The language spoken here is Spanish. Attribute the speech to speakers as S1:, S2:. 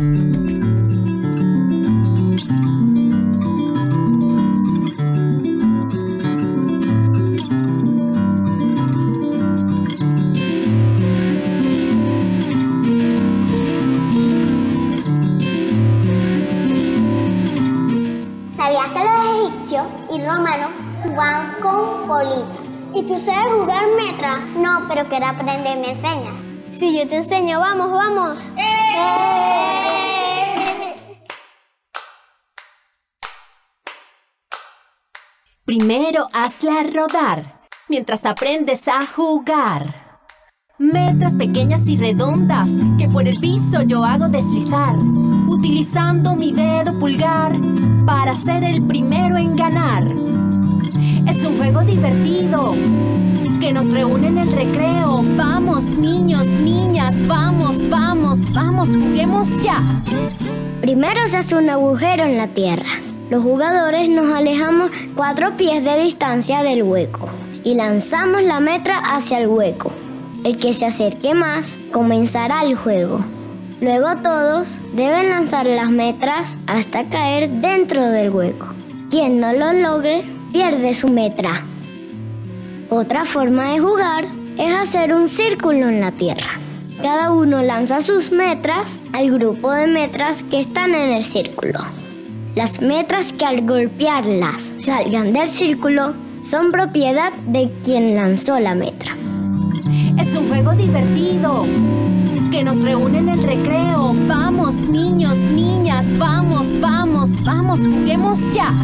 S1: Sabías que los egipcios y romanos jugaban con polígono, y tú sabes jugar metras, no, pero queréis aprender enseñas. Si yo te enseño, vamos, vamos.
S2: Primero hazla rodar mientras aprendes a jugar. Metras pequeñas y redondas que por el piso yo hago deslizar, utilizando mi dedo pulgar para ser el primero en ganar. Es un juego divertido que nos reúne en el recreo. Vamos, juguemos ya.
S1: Primero se hace un agujero en la tierra. Los jugadores nos alejamos cuatro pies de distancia del hueco y lanzamos la metra hacia el hueco. El que se acerque más comenzará el juego. Luego todos deben lanzar las metras hasta caer dentro del hueco. Quien no lo logre pierde su metra. Otra forma de jugar es hacer un círculo en la tierra. Cada uno lanza sus metras al grupo de metras que están en el círculo. Las metras que al golpearlas salgan del círculo son propiedad de quien lanzó la metra.
S2: Es un juego divertido que nos reúne en el recreo. Vamos, niños, niñas, vamos, vamos, vamos, juguemos ya.